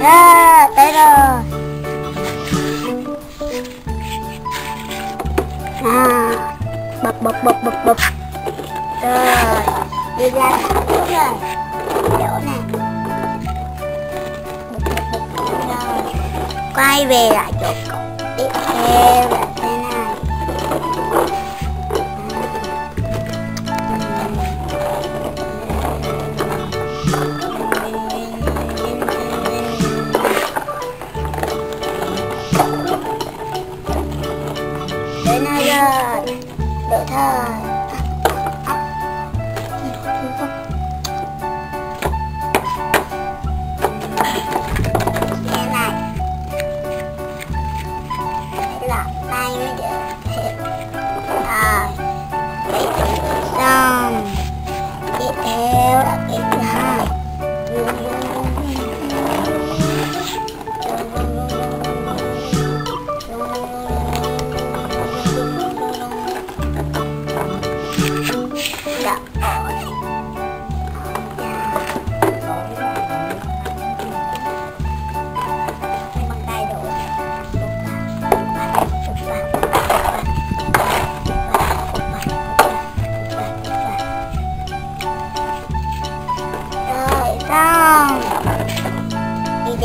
à, tới rồi. À, bập bập bập bập bập rồi đi ra đúng rồi chỗ nè quay về lại chỗ tiếp theo 二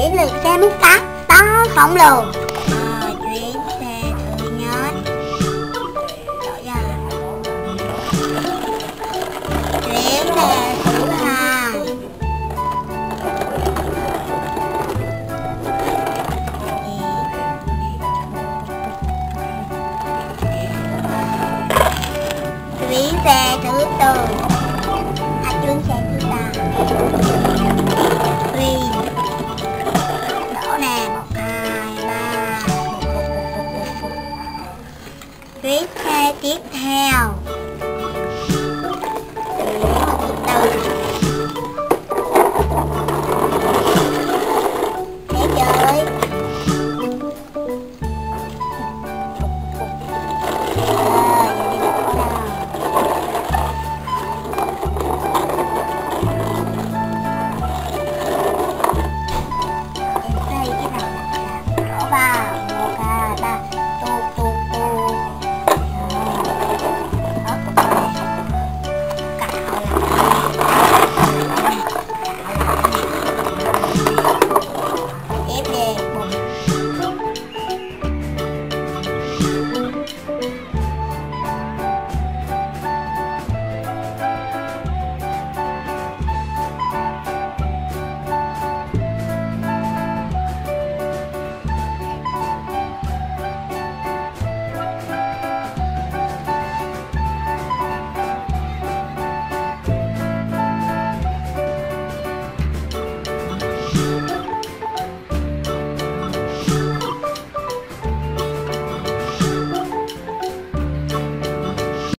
thì đến lượt xe múc tắt to khổng lồ rồi chuyến xe thứ nhất rõ ràng chuyến xe thứ hai chuyến xe thứ tư à chuyến xe thứ ba. Vì khoe tiếp theo. Từ từ